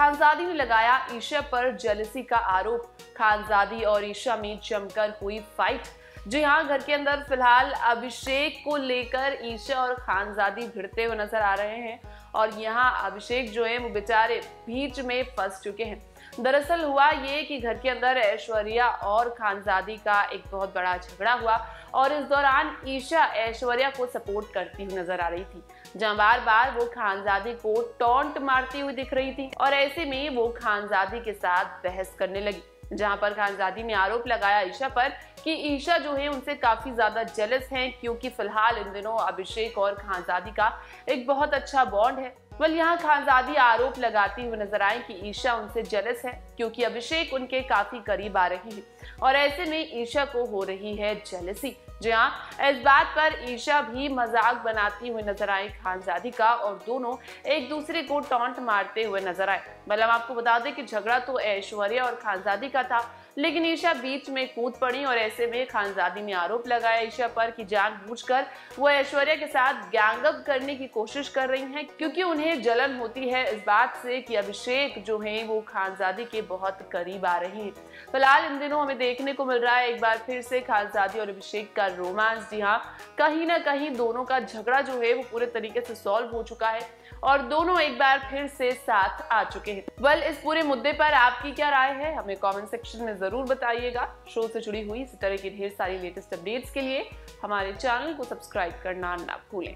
खानजादी ने लगाया ईशा पर जलसी का आरोप। खानजादी और ईशा में जमकर हुई फाइट। जी हाँ घर के अंदर फ़िलहाल अभिषेक को लेकर ईशा और खानजादी भिड़ते हुए नज़र आ रहे हैं। और यहाँ अभिषेक जो है, वो बेचारे बीच में फंस चुके हैं। दरअसल हुआ ये कि घर के अंदर ऐश्वर्या और खानजादी का एक बहुत बड़ा झगड़ा हुआ और इस दौरान ईशा ऐश्वर्या को सपोर्ट करती हुई नज़र आ रही थी। जहाँ बार बार वो खानजादी को टॉन्ट मारती हुई दिख रही थी और ऐसे में वो खानजादी के साथ बहस करने लगी, जहाँ पर खानजादी ने आरोप लगाया ईशा पर कि ईशा जो है उनसे काफ़ी ज़्यादा जेलस हैं, क्योंकि फ़िलहाल इन दिनों अभिषेक और खानजादी का एक बहुत अच्छा बॉन्ड है। वल यहाँ खानजादी आरोप लगाती हुए नज़र आए कि ईशा उनसे जेलस है, क्योंकि अभिषेक उनके काफ़ी करीब आ रहे हैं। और ऐसे में ईशा को हो रही है जेलसी जी हाँ इस बात पर ईशा भी मज़ाक बनाती हुई नज़र आई खानजादी का और दोनों एक दूसरे को टॉन्ट मारते हुए नज़र आए। मतलब आपको बता दें कि झगड़ा तो ऐश्वर्या और खानजादी का था लेकिन ईशा बीच में कूद पड़ी और ऐसे में खानजादी ने आरोप लगाया ईशा पर कि जानबूझकर वो ऐश्वर्या के साथ गैंगअप करने की कोशिश कर रही हैं, क्योंकि उन्हें जलन होती है इस बात से कि अभिषेक जो है वो खानजादी के बहुत करीब आ रहे हैं। फ़िलहाल इन दिनों हमें देखने को मिल रहा है, एक बार फिर से खानजादी और अभिषेक का रोमांस। जी हाँ कहीं ना कहीं दोनों का झगड़ा जो है वो पूरे तरीके से सॉल्व हो चुका है और दोनों एक बार फिर से साथ आ चुके हैं। वेल इस पूरे मुद्दे पर आपकी क्या राय है? हमें कॉमेंट सेक्शन में ज़रूर बताइएगा। शो से जुड़ी हुई इस तरह की ढेर सारी लेटेस्ट अपडेट्स के लिए हमारे चैनल को सब्सक्राइब करना ना भूलें।